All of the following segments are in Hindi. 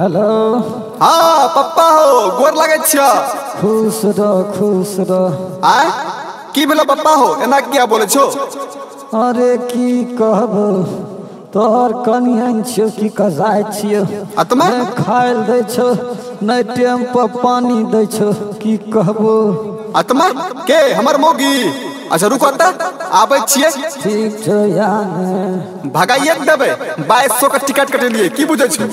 हेलो हाँ पप्पा हो गोर लगे छियो। खुश रह खुश रह आय की भेलो पप्पा हो एना किया बोले छो? अरे की कहब? तोहर कनियन छियो की कजाय छियो? आ तुम्हें? नहि खाय ल दै छो नहि टाइम पर पानी दै छो की कहबो? आत्मा के हमर मोगी? अच्छा रुको त आबै छियै। ठीक छौ या नहि भगाइए देबै बाईस का टिकट कटेलिए की बुझे छो?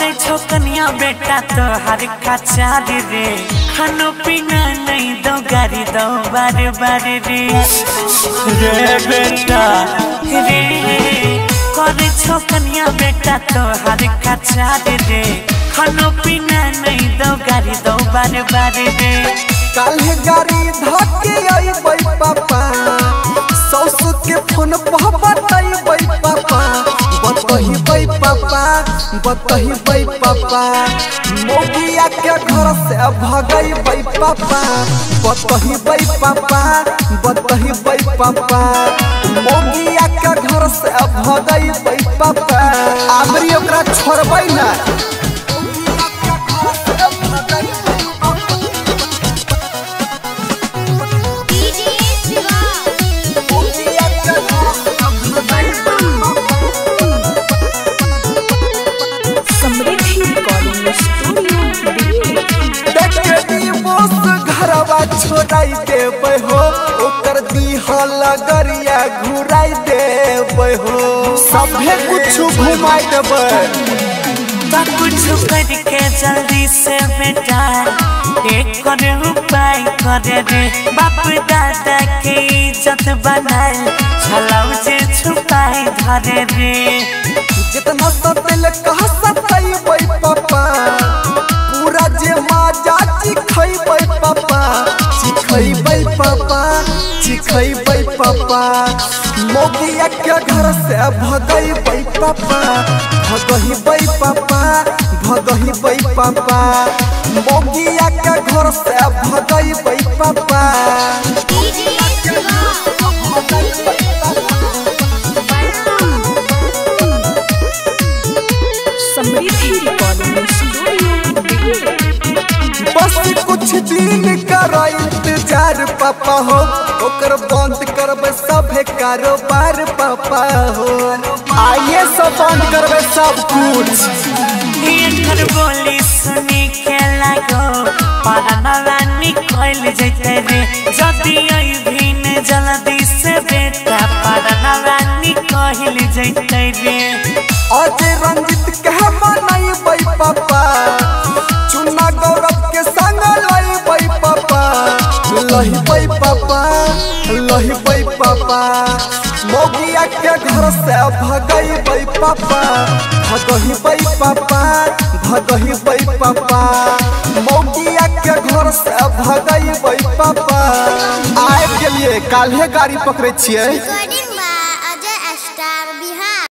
करे छो कनिया बेटा तो हर कचार रे। खानो पीना नहीं दो गारी दो बारे बारे रे। रे बेटा। रे करे छो कनिया बेटा तो हर कचार रे। खानो पीना नहीं दो गारी दो बारे बारे रे। काल्हे गाड़ी धके अइबै बतइबै पापा। मोगिया के घर से भगइबै पापा। बतइबै पापा बतइबै पापा। मोगिया के घर से भगइबै पापा। आमरी ओकरा छोड़बै ना। छोड़ाई हो ओकर दीहा लगरिया घुराई देबै हो। सभे कुछ घुमाई बा कुछ करके जल्दी से बेटा एक करे उपाय करे रे बाप दादा के इज़्ज़त बनाए। छलाउ जे छुपाए धरे रे। जितना सतल चिखैबै पापा चिखैबै पापा। मोगिया के घर से भगैबै पापा भगहिबै पापा भगहिबै पापा। मोगिया के घर से भगैबै पापा। इंतज़ार पापा हो ओकर बंद करबे सभे कारोबार पापा हो। आइए सब बंद करबे सब कुछ। बोली सुनी के लागो पढ़नवा निकल जैते रे। जदी आई भीन जल्दी से बेटा पढ़नवा निकल जैते रे। आज रंजित के लहिबै पापा लहिबै पापा। मोगिया के घर से भगैबै पापा। भगहिबै पापा भगहिबै पापा। मोगिया के घर से भगैबै पापा। आए के लिए काल्हे गाड़ी पकड़े छिए